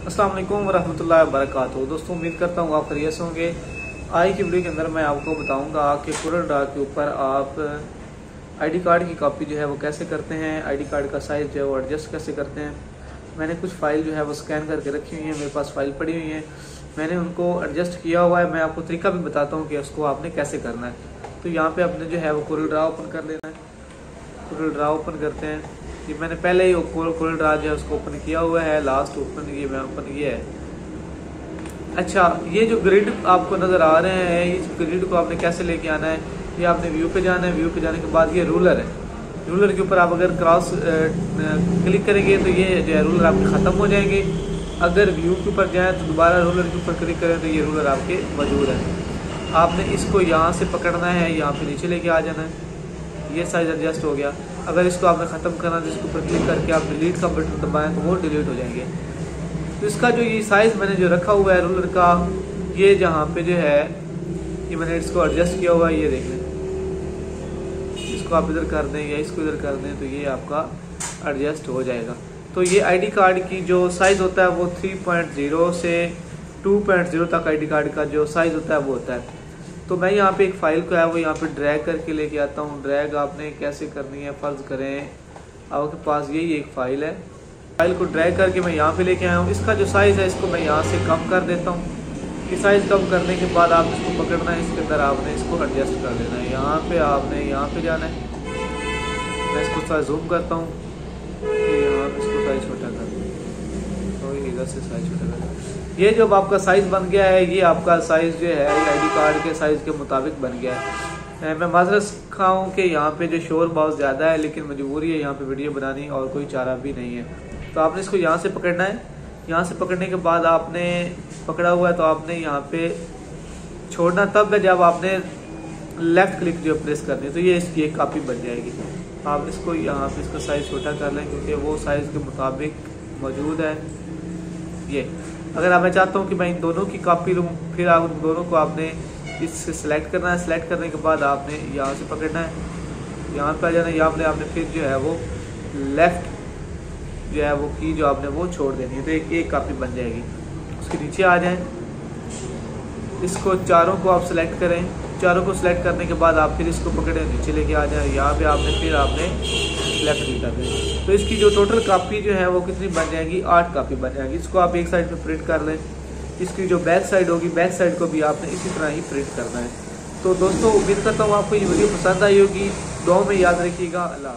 अस्सलाम वालेकुम वरहमतुल्लाहि वबरकातुहू। दोस्तों, उम्मीद करता हूँ आप खरीय से होंगे। आज की वीडियो के अंदर मैं आपको बताऊँगा कि कुरल ड्रा के ऊपर आप आईडी कार्ड की कॉपी जो है वो कैसे करते हैं आईडी कार्ड का साइज़ जो है वो एडजस्ट कैसे करते हैं। मैंने कुछ फ़ाइल जो है वो स्कैन करके रखी हुई है, मेरे पास फ़ाइल पड़ी हुई है। मैंने उनको एडजस्ट किया हुआ है, मैं आपको तरीका भी बताता हूँ कि उसको आपने कैसे करना है। तो यहाँ पर आपने जो है वो कुरल ड्रा ओपन कर लेना है। कुरल ड्रा ओपन करते हैं। कि मैंने पहले ही कोल्ड राज है, उसको ओपन किया हुआ है लास्ट ओपन ये मैं ओपन किया है। अच्छा ये जो ग्रिड आपको नज़र आ रहे हैं, इस ग्रिड को आपने कैसे लेके आना है? ये आपने व्यू पे जाना है व्यू पे जाने के बाद ये रूलर है। रूलर के ऊपर आप अगर क्रॉस क्लिक करेंगे तो ये जो है रूलर आपके ख़त्म हो जाएँगे। अगर व्यू के ऊपर जाएँ तो दोबारा रूलर के ऊपर क्लिक करें तो ये रूलर आपके मौजूद है। आपने इसको यहाँ से पकड़ना है, यहाँ पे नीचे लेके आ जाना है। ये साइज़ एडजस्ट हो गया। अगर इसको आपने ख़त्म करना तो इसके ऊपर क्लिक करके आप डिलीट का बटन दबाएँ तो वो डिलीट हो जाएँगे। तो इसका जो ये साइज़ मैंने जो रखा हुआ है रूलर का, ये जहाँ पे जो है, ये मैंने इसको एडजस्ट किया हुआ है, ये देख लें। इसको आप इधर कर दें या इसको इधर कर दें तो ये आपका एडजस्ट हो जाएगा। तो ये आईडी कार्ड की जो साइज़ होता है वो 3.0 से 2.0 तक आईडी कार्ड का जो साइज़ होता है वो होता है। तो मैं यहाँ पे एक फ़ाइल को है वो यहाँ पे ड्रैग करके लेके आता हूँ। ड्रैग आपने कैसे करनी है, फ़र्ज़ करें। आपके पास यही एक फ़ाइल है। फ़ाइल को ड्रैग करके मैं यहाँ पे लेके आया हूँ। इसका जो साइज़ है, इसको मैं यहाँ से कम कर देता हूँ। ये साइज़ कम करने के बाद आप इसको पकड़ना है। इसके अंदर आपने इसको एडजस्ट कर लेना है। यहाँ पे आपने यहाँ पे जाना है। मैं इसको थोड़ा जूम करता हूँ। यहाँ इसको साइज़ छोटा कर तो इधर से साइज़ छोटा ये जब आपका साइज़ बन गया है, ये आपका साइज़ जो है आईडी कार्ड के साइज़ के मुताबिक बन गया है। मैं माजरत खाऊँ कि यहाँ पे जो शोर बहुत ज़्यादा है, लेकिन मजबूरी है यहाँ पे वीडियो बनानी और कोई चारा भी नहीं है। तो आपने इसको यहाँ से पकड़ना है। यहाँ से पकड़ने के बाद आपने पकड़ा हुआ है तो आपने यहाँ पे छोड़ना। तब है जब आपने लेफ़्ट क्लिक जो प्रेस करनी है तो ये इसकी एक कापी बन जाएगी। आप इसको यहाँ पे इसका साइज़ छोटा कर लें, क्योंकि वो साइज़ के मुताबिक मौजूद है। ये, अगर आप मैं चाहता हूँ कि मैं इन दोनों की कॉपी लूँ, फिर आप उन दोनों को आपने इससे सेलेक्ट करना है। सेलेक्ट करने के बाद आपने यहाँ से पकड़ना है। यहाँ पर आ जाना है। यहाँ पर आपने फिर जो है वो लेफ़्ट जो है वो की जो आपने वो छोड़ देनी है। तो एक एक कापी बन जाएगी। उसके नीचे आ जाएँ। इसको चारों को आप सेलेक्ट करें। चारों को सिलेक्ट करने के बाद आप फिर इसको पकड़े नीचे लेके आ जाए। यहाँ पे आपने, फिर आपने लेफ़्ट क्लिक कर तो इसकी जो टोटल कापी जो है, वो कितनी बन जाएगी? आठ कापी बन जाएगी। इसको आप एक साइड पर प्रिंट कर लें। इसकी जो बैक साइड होगी बैक साइड को भी आपने इसी तरह ही प्रिंट करना है। तो दोस्तों, उम्मीद करता हूँ आपको ये वीडियो पसंद आई होगी। दो में याद रखिएगा। अल्लाह